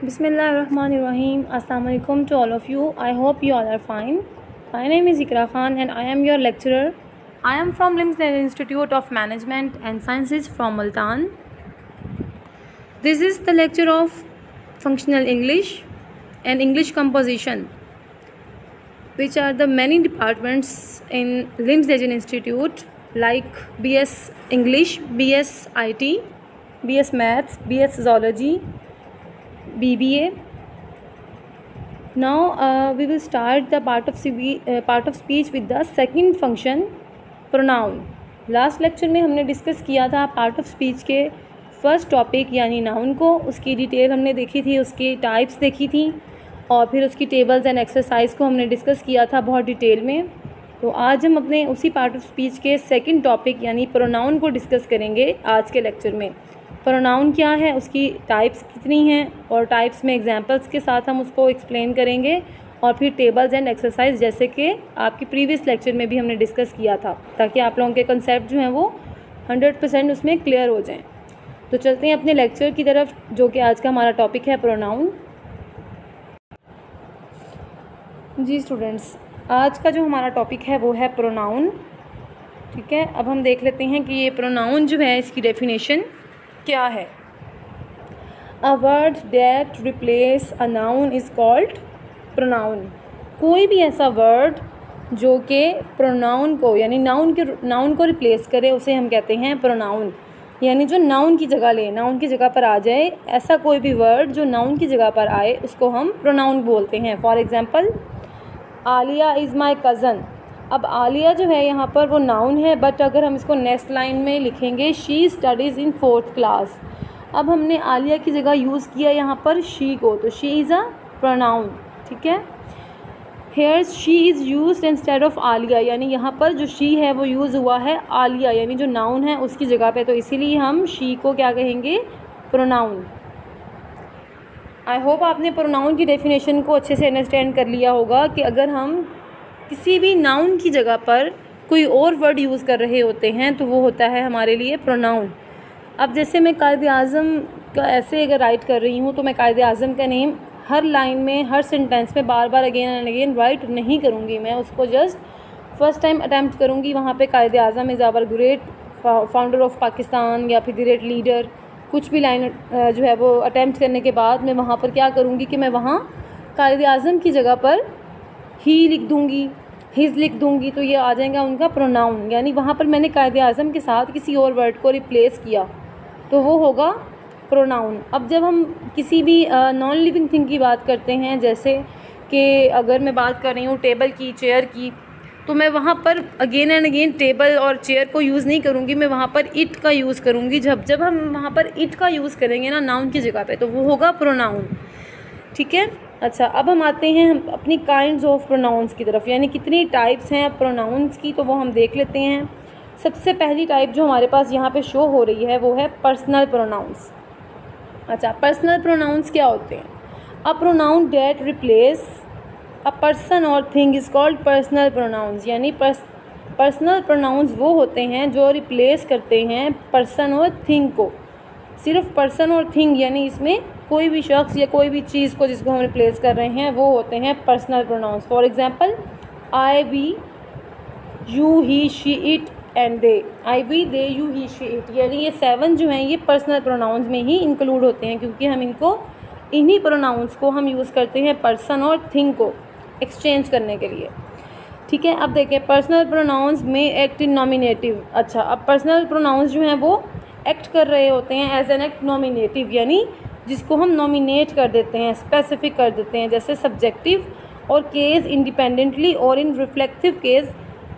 Bismillahirrahmanirrahim. Assalamu alaikum to all of you. I hope you all are fine. My name is Ikra Khan and I am your lecturer. I am from LIMS Institute of Management and Sciences from Multan. This is the lecture of functional English and English composition, which are the many departments in LIMS Legend Institute like BS English, BS IT, BS Maths, BS Zoology, BBA. Now uh, we will start the part of CV, uh, part of speech with the second function pronoun. Last lecture में हमने discuss किया था part of speech के first topic यानी noun को उसकी detail हमने देखी थी उसकी टाइप्स देखी थी और फिर उसकी टेबल्स एंड एक्सरसाइज को हमने डिस्कस किया था बहुत डिटेल में तो आज हम अपने उसी पार्ट ऑफ़ स्पीच के सेकंड टॉपिक यानी प्रोनाउन को डिस्कस करेंगे आज के लेक्चर में प्रोनाउन क्या है, उसकी टाइप्स कितनी हैं और टाइप्स में एग्जांपल्स के साथ हम उसको एक्सप्लेन करेंगे और फिर टेबल्स एंड एक्सरसाइज जैसे कि आपकी प्रीवियस लेक्चर में भी हमने डिस्कस किया था, ताकि आप लोगों के कंसेप्ट जो हैं वो हंड्रेड परसेंट उसमें क्लियर हो जाएँ। तो चलते हैं अपने लेक्चर की तरफ़, जो कि आज का हमारा टॉपिक है प्रोनाउन जी स्टूडेंट्स आज का जो हमारा टॉपिक है वो है प्रोनाउन ठीक है, अब हम देख लेते हैं कि ये प्रोनाउन जो है इसकी डेफिनेशन क्या है? A word that replace a noun is called pronoun कोई भी ऐसा वर्ड जो कि प्रोनाउन को, यानी नाउन के नाउन को रिप्लेस करे, उसे हम कहते हैं प्रोनाउन यानी जो नाउन की जगह ले नाउन की जगह पर आ जाए, ऐसा कोई भी वर्ड जो नाउन की जगह पर आए, उसको हम प्रोनाउन बोलते हैं. For example Alia is my cousin अब आलिया जो है यहाँ पर वो नाउन है बट अगर हम इसको नेक्स्ट लाइन में लिखेंगे she studies in fourth class अब हमने आलिया की जगह यूज़ किया यहाँ पर शी को तो शी इज़ अ प्रोनाउन ठीक है? Here she is use instead of Alia, यानी यहाँ पर जो शी है वो यूज़ हुआ है आलिया, यानी जो नाउन है उसकी जगह पे तो इसीलिए हम शी को क्या कहेंगे? प्रोनाउन आई होप आपने प्रोनाउन की डेफिनेशन को अच्छे से अंडरस्टैंड कर लिया होगा कि अगर हम किसी भी नाउन की जगह पर कोई और वर्ड यूज़ कर रहे होते हैं तो वो होता है हमारे लिए प्रोनाउन अब जैसे मैं कायद अज़म का ऐसे अगर राइट कर रही हूँ तो मैं कायद अज़म का नेम हर लाइन में, हर सेंटेंस में बार बार अगेन एंड अगेन राइट नहीं करूँगी मैं, उसको जस्ट फ़र्स्ट टाइम अटैम्प्ट करूँगी वहाँ पे Quaid Azam is our great founder of Pakistan या फिर ग्रेट लीडर कुछ भी लाइन जो है वो अटैम्प्ट करने के बाद मैं वहाँ पर क्या करूँगी कि मैं वहाँ कायद अज़म की जगह पर ही लिख दूँगी. हिज लिख दूँगी तो ये आ जाएगा उनका प्रोनाउन यानी वहाँ पर मैंने कायद अज़म के साथ किसी और वर्ड को रिप्लेस किया तो वो होगा प्रोनाउन अब जब हम किसी भी नॉन लिविंग थिंग की बात करते हैं, जैसे कि अगर मैं बात कर रही हूँ टेबल की चेयर की तो मैं वहाँ पर अगेन एंड अगेन टेबल और चेयर को यूज़ नहीं करूँगी, मैं वहाँ पर इट का यूज़ करूँगी। जब जब हम वहाँ पर इट का यूज़ करेंगे ना नाउन की जगह पे तो वो होगा प्रोनाउन ठीक है? अच्छा अब हम आते हैं अपनी काइंड ऑफ़ प्रोनाउंस की तरफ़, यानी कितनी टाइप्स हैं प्रोनाउंस की तो वो हम देख लेते हैं। सबसे पहली टाइप जो हमारे पास यहाँ पे शो हो रही है, वो है पर्सनल प्रोनाउंस अच्छा पर्सनल प्रोनाउंस क्या होते हैं? A pronoun that replace a person और thing is called personal pronouns यानी पर्सनल प्रोनाउंस वो होते हैं जो रिप्लेस करते हैं पर्सन और थिंग को। सिर्फ़ पर्सन और थिंग यानी इसमें कोई भी शख्स या कोई भी चीज़ को जिसको हम रिप्लेस कर रहे हैं, वो होते हैं personal pronouns for example I we you he she it and they I we they you he she it यानी ये सेवन जो हैं, ये पर्सनल प्रोनाउंस में ही इंक्लूड होते हैं, क्योंकि हम इनको, इन्हीं प्रोनाउंस को हम यूज़ करते हैं पर्सन और थिंग को एक्सचेंज करने के लिए. ठीक है, अब देखें पर्सनल प्रोनाउंस में एक्ट नॉमिनेटिव अच्छा अब पर्सनल प्रोनाउंस जो हैं, वो एक्ट कर रहे होते हैं एज एन एक्ट नॉमिनेटिव यानी जिसको हम नॉमिनेट कर देते हैं स्पेसिफिक कर देते हैं, जैसे सब्जेक्टिव और केस इंडिपेंडेंटली और इन रिफ्लेक्टिव केस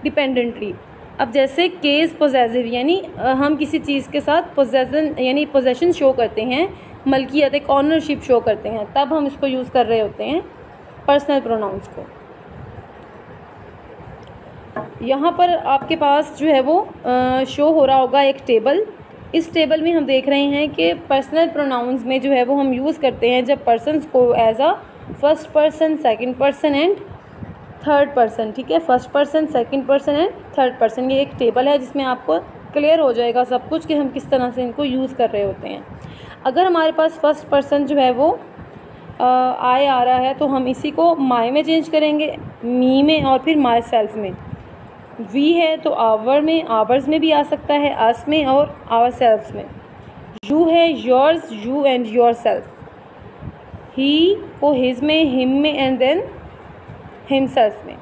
डिपेंडेंटली अब जैसे केस पोजेसिव यानी हम किसी चीज़ के साथ पोजेसन यानी पोजेशन शो करते हैं, मलकियत एक ऑनरशिप शो करते हैं, तब हम इसको यूज़ कर रहे होते हैं पर्सनल प्रोनाउंस को। यहाँ पर आपके पास जो है वो शो हो रहा होगा एक टेबल इस टेबल में हम देख रहे हैं कि पर्सनल प्रोनाउंस में जो है वो हम यूज़ करते हैं जब पर्सनस को as a first person second person and third person ठीक है? First person second person and third person ये एक टेबल है जिसमें आपको क्लियर हो जाएगा सब कुछ कि हम किस तरह से इनको यूज़ कर रहे होते हैं। अगर हमारे पास फ़र्स्ट पर्सन जो है वो आए आ रहा है तो हम इसी को माए में चेंज करेंगे मी में और फिर माई सेल्फ में। वी है तो आवर में, आवर्स में भी आ सकता है अस में और आवर सेल्फ में। यू है yours you and your self he को हिज में हिम में एंड देन हिम सेल्फ में।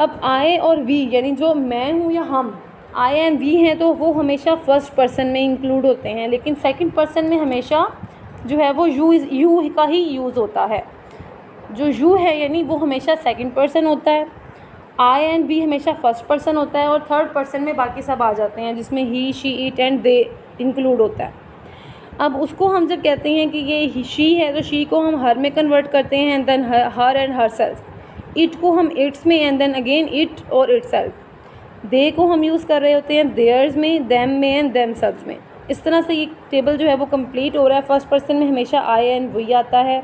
अब आई और वी यानी जो मैं हूँ या हम आई एंड वी हैं तो वो हमेशा फ़र्स्ट पर्सन में इंक्लूड होते हैं, लेकिन सेकंड पर्सन में हमेशा जो है वो यू यू का ही यूज़ होता है। जो यू है, यानी वो हमेशा सेकंड पर्सन होता है। आई एंड वी हमेशा फ़र्स्ट पर्सन होता है और थर्ड पर्सन में बाकी सब आ जाते हैं, जिसमें he she it and they include होता है। अब उसको हम जब कहते हैं कि ये शी है तो शी को हम हर में कन्वर्ट करते हैं and then her and her self it को हम इट्स में एंड देन अगेन इट और इट सेल्फ दे को हम यूज़ कर रहे होते हैं देयर्स में दैम में एंड दैम सेल्फ में। इस तरह से ये टेबल जो है वो कंप्लीट हो रहा है। फ़र्स्ट पर्सन में हमेशा आई एंड वी आता है।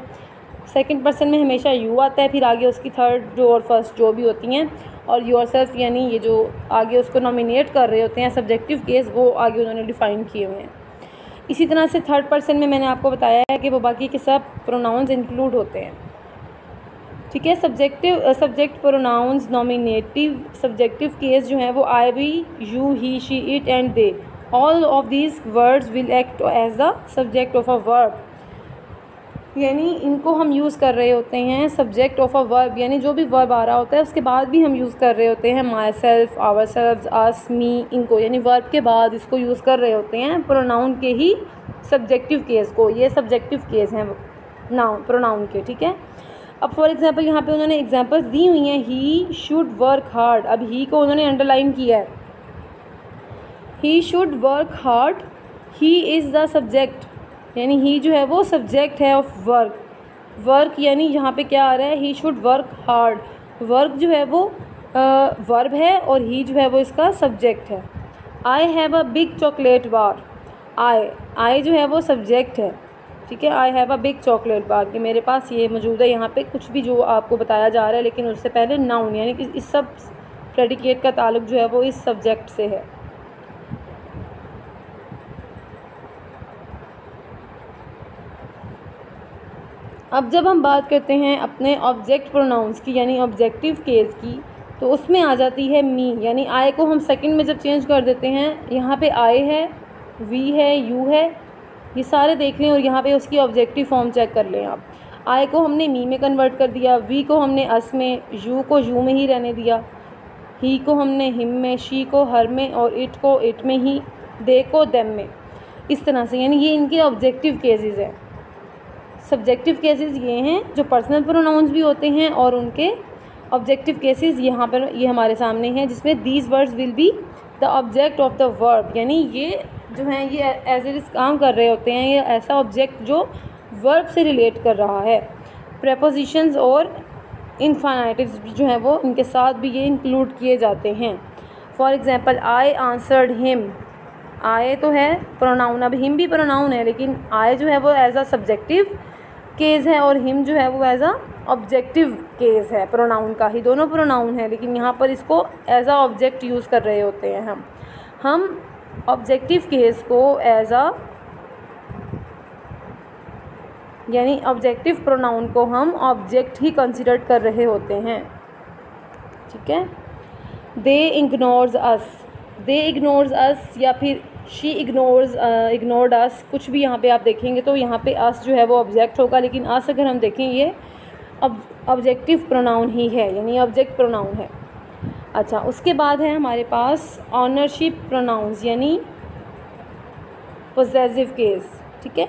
सेकंड पर्सन में हमेशा यू आता है, फिर आगे उसकी थर्ड जो और फ़र्स्ट जो भी होती हैं, और योर सेल्फ यानी ये जो आगे उसको नॉमिनेट कर रहे होते हैं सब्जेक्टिव केस वो आगे उन्होंने डिफ़ाइन किए हुए हैं। इसी तरह से थर्ड पर्सन में मैंने आपको बताया है कि वो बाकी के सब प्रोनाउंस इंक्लूड होते हैं। ठीक है subjective subject pronouns nominative subjective case जो हैं, वो I we you he she it and they all of these words will act as the subject of a verb यानी इनको हम यूज़ कर रहे होते हैं सब्जेक्ट ऑफ़ अ वर्ब यानी जो भी वर्ब आ रहा होता है, उसके बाद भी हम यूज़ कर रहे होते हैं my self our self as me इनको, यानी वर्ब के बाद इसको यूज़ कर रहे होते हैं प्रोनाउन के ही सब्जेक्टिव केस को, ये सब्जेक्टिव केस हैं नाउन प्रोनाउन के, ठीक है? अब फॉर एग्ज़ाम्पल यहाँ पे उन्होंने एग्जांपल्स दी हुई हैं ही शुड वर्क हार्ड अब ही को उन्होंने अंडरलाइन किया है। He should work hard he is the subject यानी ही जो है वो सब्जेक्ट है ऑफ़ वर्क वर्क यानी यहाँ पे क्या आ रहा है? He should work hard work जो है वो वर्ब है और ही जो है वो इसका सब्जेक्ट है. I have a big chocolate bar I I जो है वो सब्जेक्ट है. ठीक है? I have a big chocolate bar कि मेरे पास ये मौजूद है, यहाँ पे कुछ भी जो आपको बताया जा रहा है, लेकिन उससे पहले नाउन यानी कि इस सब प्रेडिकेट का ताल्लुक जो है वो इस सब्जेक्ट से है. अब जब हम बात करते हैं अपने ऑब्जेक्ट प्रोनाउंस की, यानी ऑब्जेक्टिव केस की तो उसमें आ जाती है मी यानी आए को हम सेकंड में जब चेंज कर देते हैं, यहाँ पे आए है वी है यू है, ये सारे देख लें और यहाँ पे उसकी ऑब्जेक्टिव फॉर्म चेक कर लें आप। आए को हमने मी में कन्वर्ट कर दिया वी को हमने अस में यू को यू में ही रहने दिया ही को हमने हिम में शी को हर में और इट को इट में ही दे को देम में। इस तरह से, यानी ये इनके ऑब्जेक्टिव केसेस हैं। सब्जेक्टिव केसेस ये हैं, जो पर्सनल प्रोनाउंस भी होते हैं और उनके ऑब्जेक्टिव केसेस यहाँ पर, ये हमारे सामने हैं, जिसमें these words will be the object of the verb यानी ये जो हैं, ये एज इज़ काम कर रहे होते हैं, ये ऐसा ऑब्जेक्ट जो वर्ब से रिलेट कर रहा है। प्रपोजिशंस और इनफाइनाइटिव जो हैं, वो इनके साथ भी ये इंक्लूड किए जाते हैं। For example I answered him आए तो है प्रोनाउन अब हिम भी प्रोनाउन है, लेकिन आए जो है, वो एज अ सब्जेक्टिव केस है और हिम जो है वो एज अ ऑब्जेक्टिव केस है प्रोनाउन का ही, दोनों प्रोनाउन है, लेकिन यहाँ पर इसको एज अ ऑब्जेक्ट यूज़ कर रहे होते हैं हम। हम ऑब्जेक्टिव केस को एज अ यानी ऑब्जेक्टिव प्रोनाउन को हम ऑब्जेक्ट ही कंसिडर कर रहे होते हैं। ठीक है? दे इग्नोर्स अस दे इग्नोर्स अस या फिर शी इग्नोर्स इग्नोर्ड अस कुछ भी यहाँ पे आप देखेंगे तो यहाँ पे अस जो है वो ऑब्जेक्ट होगा, लेकिन अस अगर हम देखें ये अब ऑब्जेक्टिव प्रोनाउन ही है, यानी ऑब्जेक्ट प्रोनाउन है। अच्छा उसके बाद है हमारे पास ऑनरशिप प्रोनाउंस यानी पोजेसिव केस ठीक है?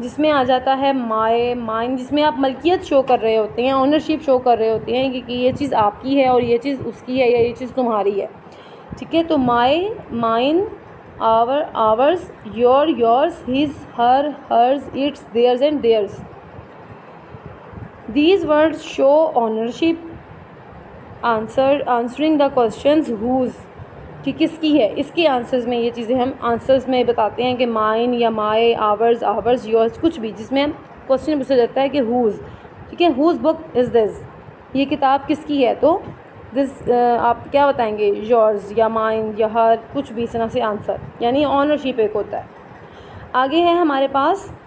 जिसमें आ जाता है माए माइन जिसमें आप मलकियत शो कर रहे होते हैं ऑनरशिप शो कर रहे होते हैं कि ये चीज़ आपकी है और ये चीज़ उसकी है या ये चीज़ तुम्हारी है। ठीक है तो my mine our ours your yours his her hers its theirs and theirs these words show ownership answer answering the question whose कि किसकी है? इसके आंसर्स में ये चीज़ें हम आंसर्स में बताते हैं कि माइन या माए आवर्स आवर्स योर्स कुछ भी, जिसमें क्वेश्चन पूछा जाता है कि हुज़ ठीक है? हुज़ बुक इज़ दिस ये किताब किसकी है? तो दिस uh, आप क्या बताएँगे? योर्स या माइंड या हर कुछ भी इस तरह से आंसर यानी ऑनरशिप एक होता है. आगे है हमारे पास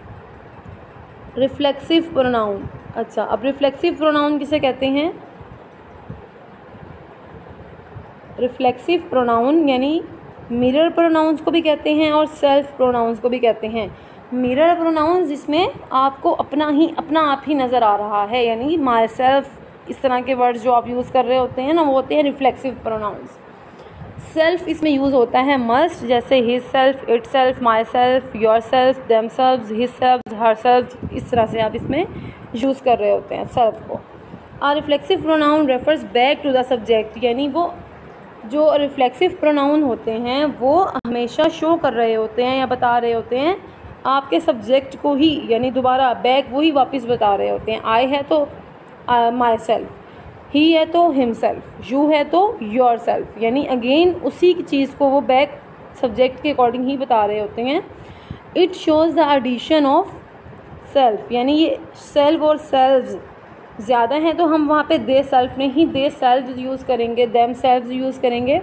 रिफ्लेक्सिव प्रोनाउन अच्छा अब रिफ्लेक्सिव प्रोनाउन किसे कहते हैं? रिफ्लेक्सिव प्रोनाउन यानी मिरर प्रोनाउंस को भी कहते हैं और सेल्फ प्रोनाउंस को भी कहते हैं. मिरर प्रोनाउंस जिसमें आपको अपना ही अपना आप ही नज़र आ रहा है. यानी माई सेल्फ इस तरह के वर्ड्स जो आप यूज़ कर रहे होते हैं ना, वो होते हैं रिफ्लेक्सिव प्रोनाउंस सेल्फ इसमें यूज़ होता है मस्ट जैसे his self it self my self your self them self his self her self इस तरह से आप इसमें यूज़ कर रहे होते हैं सेल्फ को. A reflexive pronoun refers back to the subject यानी वो जो रिफ्लेक्सिव प्रोनाउन होते हैं, वो हमेशा शो कर रहे होते हैं या बता रहे होते हैं, आपके सब्जेक्ट को ही, यानी दोबारा बैक वही वापस बता रहे होते हैं. आई है तो माई सेल्फ ही है तो हिम सेल्फ यू है तो योर सेल्फ यानी अगेन उसी की चीज़ को वो बैक सब्जेक्ट के अकॉर्डिंग ही बता रहे होते हैं. It shows the addition of self यानी ये सेल्फ और सेल्फ ज़्यादा हैं तो हम वहाँ पे दे सेल्फ नहीं दे सेल्फ यूज़ करेंगे देम सेल्फ यूज़ करेंगे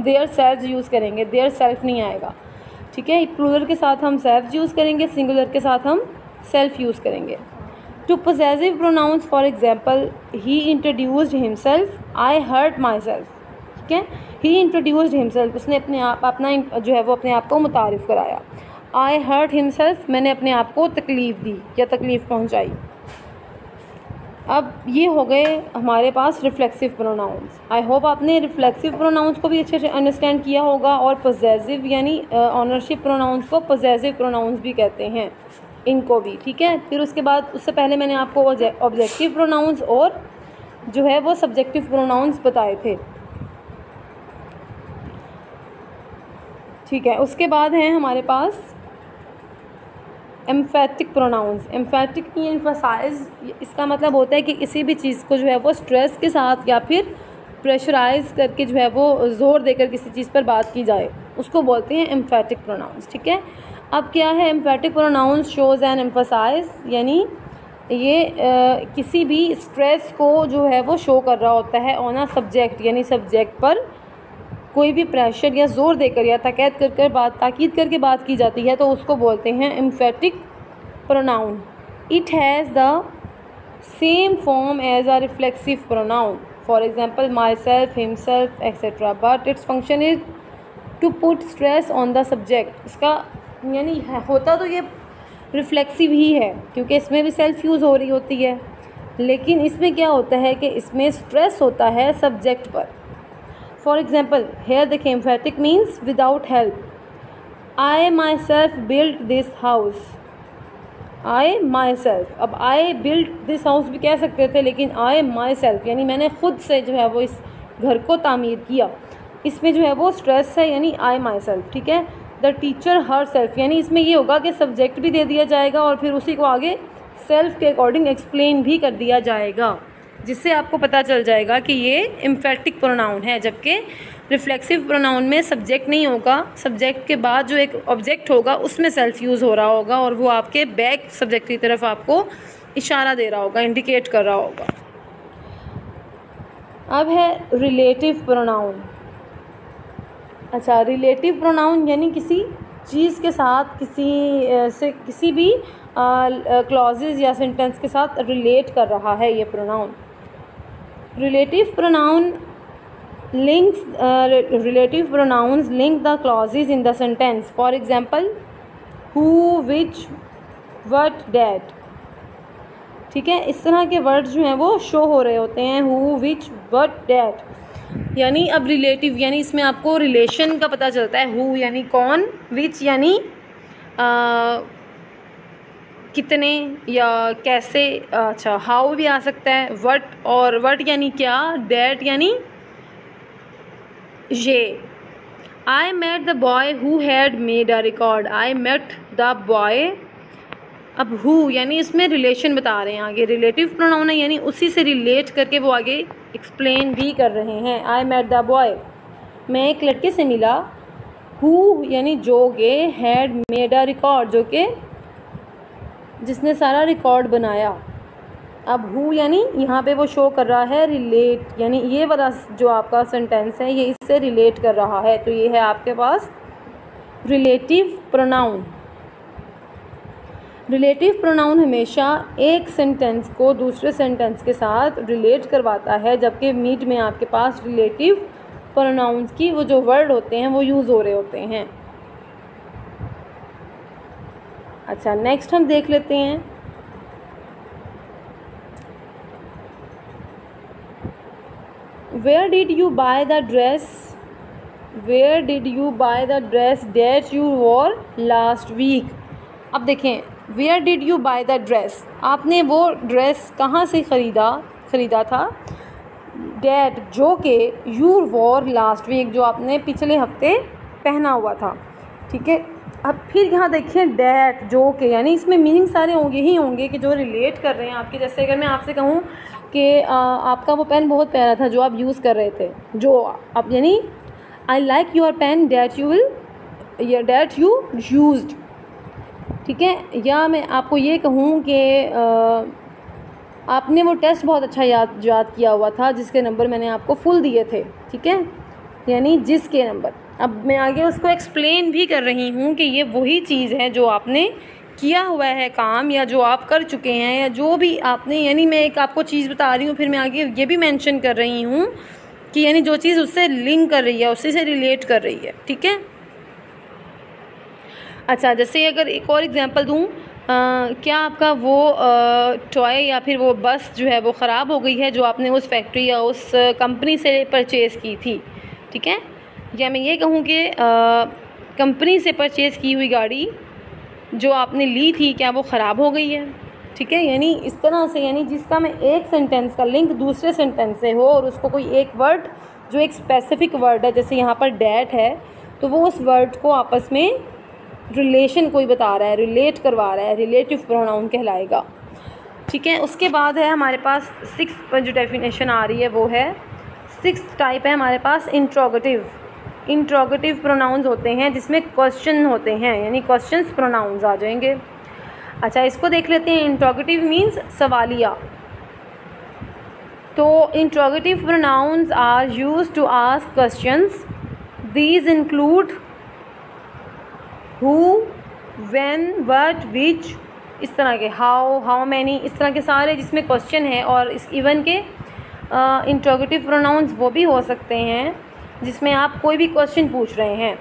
देयर सेल्फ यूज़ करेंगे देयर सेल्फ नहीं आएगा. ठीक है? प्लूरल के साथ हम सेल्फ यूज़ करेंगे सिंगुलर के साथ हम सेल्फ यूज़ करेंगे. Two possessive pronouns for example he introduced himself I hurt my self ठीक है? ही इंट्रोड्यूस्ड हिमसेल्फ उसने अपने आप, अपना जो है वो अपने आप को मुतारफ़ कराया। आई हर्ट हिमसेल्फ मैंने अपने आप को तकलीफ़ दी या तकलीफ़ पहुँचाई। अब ये हो गए हमारे पास रिफ्लेक्सिव प्रोनाउंस आई होप आपने रिफ्लेक्सिव प्रोनाउंस को भी अच्छे से अंडरस्टैंड किया होगा और पोजेसिव यानी ऑनरशिप प्रोनाउंस को पोजेसिव प्रोनाउंस भी कहते हैं। इनको भी, ठीक है? फिर उसके बाद, उससे पहले मैंने आपको ऑब्जेक्टिव प्रोनाउंस और जो है वो सब्जेक्टिव प्रोनाउंस बताए थे। ठीक है, उसके बाद हैं हमारे पास एम्फेटिक प्रोनाउंस एम्फेटिक की एम्फोसाइज इसका मतलब होता है कि किसी भी चीज़ को जो है वो स्ट्रेस के साथ या फिर प्रेशराइज करके जो है वो ज़ोर देकर किसी चीज़ पर बात की जाए। उसको बोलते हैं एम्फेटिक प्रोनाउंस ठीक है? अब क्या है emphatic pronouns shows and emphasize यानी ये आ, किसी भी स्ट्रेस को जो है वो शो कर रहा होता है ऑन अ सब्जेक्ट यानी सब्जेक्ट पर कोई भी प्रेशर या ज़ोर देकर या तकैद कर कर बात ताकीद करके बात की जाती है तो उसको बोलते हैं emphatic pronoun it has the same form as a reflexive pronoun for example my self him self etcetera but its function is to put stress on the subject इसका यानी होता तो ये रिफ्लेक्सिव ही है, क्योंकि इसमें भी सेल्फ यूज़ हो रही होती है। लेकिन इसमें क्या होता है कि इसमें स्ट्रेस होता है सब्जेक्ट पर। For example here the emphatic means without help I my self build this house I my self अब आई बिल्ड दिस हाउस भी कह सकते थे, लेकिन आई माई सेल्फ यानी मैंने ख़ुद से जो है वो इस घर को तामीर किया। इसमें जो है वो स्ट्रेस है, यानी आई माई सेल्फ ठीक है? द टीचर हर सेल्फ यानी इसमें ये होगा कि सब्जेक्ट भी दे दिया जाएगा और फिर उसी को आगे सेल्फ के अकॉर्डिंग एक्सप्लेन भी कर दिया जाएगा, जिससे आपको पता चल जाएगा कि ये इम्फेटिक प्रोनाउन है, जबकि रिफ्लेक्सिव प्रोनाउन में सब्जेक्ट नहीं होगा। सब्जेक्ट के बाद जो एक ऑब्जेक्ट होगा, उसमें सेल्फ यूज़ हो रहा होगा और वो आपके बैक सब्जेक्ट की तरफ़ आपको इशारा दे रहा होगा इंडिकेट कर रहा होगा। अब है रिलेटिव प्रोनाउन अच्छा रिलेटिव प्रोनाउन यानी किसी चीज़ के साथ, किसी से किसी भी क्लॉजेज या सेंटेंस के साथ रिलेट कर रहा है ये pronoun relative pronoun links relative pronouns link the clauses in the sentence for example who which what that ठीक है? इस तरह के वर्ड्स जो हैं वो शो हो रहे होते हैं हु विच वट डैट यानी अब रिलेटिव यानी इसमें आपको रिलेशन का पता चलता है हु यानी कौन विच यानी कितने या कैसे अच्छा हाउ भी आ सकता है वट और वट यानी क्या डेट यानी ये। I met the boy who had made a record I met the boy अब हु यानी इसमें रिलेशन बता रहे हैं आगे। रिलेटिव प्रोनाउन है, यानी उसी से रिलेट करके वो आगे एक्सप्लेन भी कर रहे हैं. आई मेट द बॉय मैं एक लड़के से मिला. हु यानी जो के हैड मेड अ रिकॉर्ड जो कि जिसने सारा रिकॉर्ड बनाया. अब हु यानी यहाँ पे वो शो कर रहा है रिलेट यानी ये वाला जो आपका सेंटेंस है, ये इससे रिलेट कर रहा है. तो ये है आपके पास रिलेटिव प्रोनाउन रिलेटिव प्रोनाउन हमेशा एक सेंटेंस को दूसरे सेंटेंस के साथ रिलेट करवाता है, जबकि मीट में आपके पास रिलेटिव प्रोनाउंस की वो जो वर्ड होते हैं, वो यूज़ हो रहे होते हैं। अच्छा नेक्स्ट हम देख लेते हैं। Where did you buy the dress where did you buy the dress that you wore last week अब देखें where did you buy the dress आपने वो ड्रेस कहाँ से ख़रीदा? ख़रीदा था? डेट जो कि यू वॉर लास्ट वीक जो आपने पिछले हफ़्ते पहना हुआ था। ठीक है? अब फिर यहाँ देखिए डैट जो के, यानी इसमें मीनिंग सारे होंगे ही होंगे कि जो रिलेट कर रहे हैं आपके। जैसे अगर मैं आपसे कहूँ कि आपका वो पेन बहुत प्यारा था जो आप यूज़ कर रहे थे। जो आप, यानी I like your pen that you will that you use ठीक है? या मैं आपको ये कहूँ कि आपने वो टेस्ट बहुत अच्छा याद याद किया हुआ था, जिसके नंबर मैंने आपको फुल दिए थे, ठीक है? यानी जिसके नंबर अब मैं आगे उसको एक्सप्लेन भी कर रही हूँ कि ये वही चीज़ है जो आपने किया हुआ है काम, या जो आप कर चुके हैं, या जो भी आपने, यानी मैं एक आपको चीज़ बता रही हूँ, फिर मैं आगे ये भी मेंशन कर रही हूँ कि यानी जो चीज़ उससे लिंक कर रही है, उसी से रिलेट कर रही है, ठीक है? अच्छा जैसे अगर एक और एग्ज़ाम्पल दूँ क्या आपका वो टॉय या फिर वो बस जो है वो ख़राब हो गई है जो आपने उस फैक्ट्री या उस कंपनी से परचेज़ की थी? ठीक है? या मैं ये कहूँ कि कंपनी से परचेज़ की हुई गाड़ी जो आपने ली थी, क्या वो ख़राब हो गई है? ठीक है? यानी इस तरह से, यानी जिसका मैं एक सेंटेंस का लिंक दूसरे सेंटेंस से हो और उसको कोई एक वर्ड जो एक स्पेसिफिक वर्ड है, जैसे यहाँ पर डैट है तो वो उस वर्ड को आपस में रिलेशन कोई बता रहा है रिलेट करवा रहा है रिलेटिव प्रोनाउन कहलाएगा। ठीक है, उसके बाद है हमारे पास सिक्स पर जो डेफिनेशन आ रही है वो है सिक्स टाइप है हमारे पास इंट्रोगेटिव इंट्रोगेटिव प्रोनाउंस होते हैं जिसमें क्वेश्चन होते हैं, यानी क्वेश्चन प्रोनाउंस आ जाएँगे। अच्छा इसको देख लेते हैं। इंट्रोगेटिव मीन्स सवालिया। तो interrogative pronouns are used to ask questions these include who when what which इस तरह के हाउ हाउ मैनी इस तरह के सारे जिसमें क्वेश्चन है और इस इवन के इंट्रोगेटिव प्रोनाउंस वो भी हो सकते हैं, जिसमें आप कोई भी क्वेश्चन पूछ रहे हैं।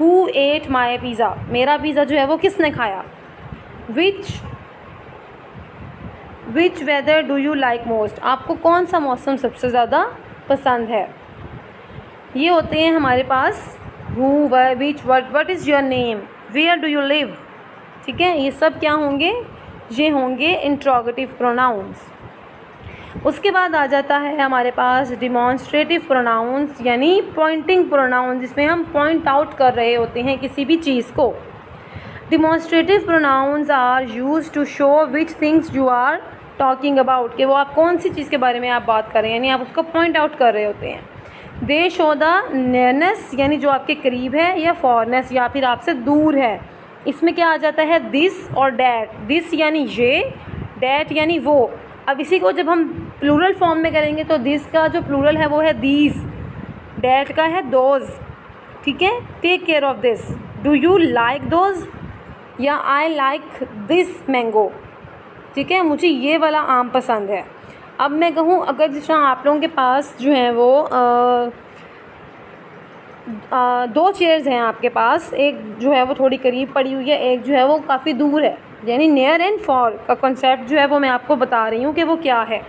हु एट माई पिज़्ज़ा मेरा पिज़्ज़ा जो है वो किसने खाया? Which which weather do you like most आपको कौन सा मौसम सबसे ज़्यादा पसंद है? ये होते हैं हमारे पास who which what what is your name where do you live ठीक है? ये सब क्या होंगे? ये होंगे इंट्रोगेटिव प्रोनाउंस उसके बाद आ जाता है हमारे पास डिमॉन्स्ट्रेटिव प्रोनाउंस यानी पॉइंटिंग प्रोनाउंस जिसमें हम पॉइंट आउट कर रहे होते हैं किसी भी चीज़ को। Demonstrative pronouns are used to show which things you are talking about कि वो आप कौन सी चीज़ के बारे में आप बात कर रहे हैं, यानी आप उसको पॉइंट आउट कर रहे होते हैं। दे शो द नेनेस यानी जो आपके करीब है या फॉरनेस या फिर आपसे दूर है। इसमें क्या आ जाता है? दिस और डैट दिस यानी ये डैट यानी वो। अब इसी को जब हम प्लूरल फॉर्म में करेंगे तो दिस का जो प्लूरल है, वो है दीज डैट का है दोज ठीक है? Take care of this do you like those या आई लाइक दिस मैंगो ठीक है? मुझे ये वाला आम पसंद है। अब मैं कहूँ अगर जिस तरह आप लोगों के पास जो है वो आ, आ, दो चेयर्स हैं आपके पास एक जो है वो थोड़ी करीब पड़ी हुई है एक जो है वो काफ़ी दूर है यानी नियर एंड फॉर का कॉन्सेप्ट जो है वो मैं आपको बता रही हूँ कि वो क्या है।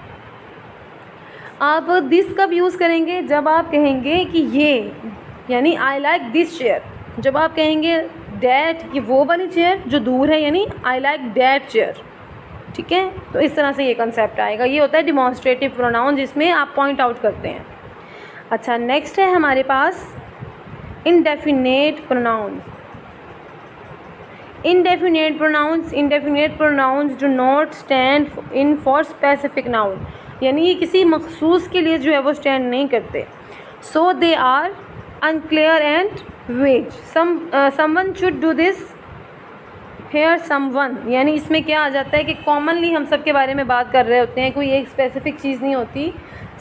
आप दिस कब यूज़ करेंगे? जब आप कहेंगे कि ये यानी आई लाइक दिस चेयर जब आप कहेंगे डैट ये वो वाली चेयर जो दूर है यानी आई लाइक डैट चेयर ठीक है? तो इस तरह से ये कंसेप्ट आएगा। ये होता है डिमॉन्स्ट्रेटिव प्रोनाउन जिसमें आप पॉइंट आउट करते हैं। अच्छा नेक्स्ट है हमारे पास indefinite pronouns indefinite pronouns indefinite pronouns do not stand in for specific noun यानी ये किसी मखसूस के लिए जो है वो स्टैंड नहीं करते। So they are unclear and ways some someone should do this here someone यानी इसमें क्या आ जाता है कि कॉमनली हम सब के बारे में बात कर रहे होते हैं कोई एक स्पेसिफिक चीज़ नहीं होती।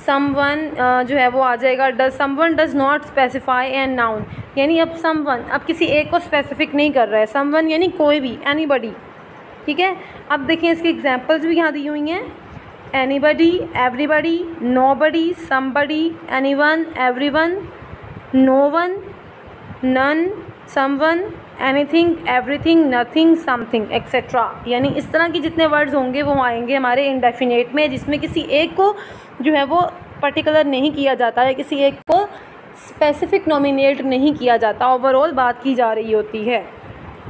समवन uh, जो है वो आ जाएगा does someone does not specify and noun यानी अब समवन अब किसी एक को स्पेसिफिक नहीं कर रहा है। समवन यानी कोई भी एनी ठीक है? अब देखें इसकी एग्जाम्पल्स भी यहाँ दी हुई हैं। Anybody everybody nobody somebody every one no one none someone anything everything nothing something etcetera यानी इस तरह के जितने वर्ड्स होंगे, वो आएँगे हमारे इंडेफिनेट में, जिसमें किसी एक को जो है वो पर्टिकुलर नहीं किया जाता है, किसी एक को स्पेसिफिक नॉमिनेट नहीं किया जाता ओवरऑल बात की जा रही होती है।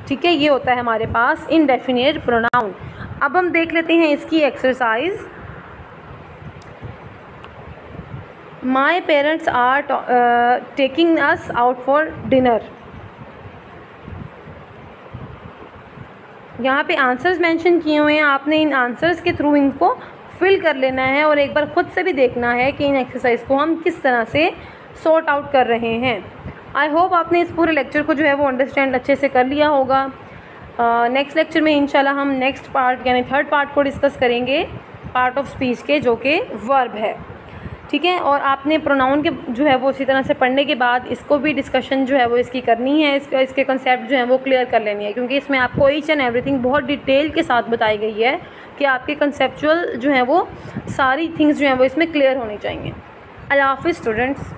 ठीक है, ये होता है हमारे पास इनडेफिनेट प्रोनाउन अब हम देख लेते हैं इसकी exercise my parents are taking us out for dinner यहाँ पे आंसर्स मेंशन किए हुए हैं। आपने इन आंसर्स के थ्रू इनको फिल कर लेना है और एक बार ख़ुद से भी देखना है कि इन एक्सरसाइज को हम किस तरह से सॉर्ट आउट कर रहे हैं। आई होप आपने इस पूरे लेक्चर को जो है वो अंडरस्टैंड अच्छे से कर लिया होगा। नेक्स्ट uh, लेक्चर में इंशाल्लाह हम नेक्स्ट पार्ट यानी थर्ड पार्ट को डिस्कस करेंगे। पार्ट ऑफ़ स्पीच के जो कि वर्ब है। ठीक है? और आपने प्रोनाउन के जो है वो इसी तरह से पढ़ने के बाद इसको भी डिस्कशन जो है वो इसकी करनी है, इसका, इसके कंसेप्ट जो है वो क्लियर कर लेनी है, क्योंकि इसमें आपको ईच एंड एवरीथिंग बहुत डिटेल के साथ बताई गई है कि आपके कंसेप्चुअल जो है वो सारी थिंग्स जो हैं वो इसमें क्लियर होनी चाहिए। अलाफ़ स्टूडेंट्स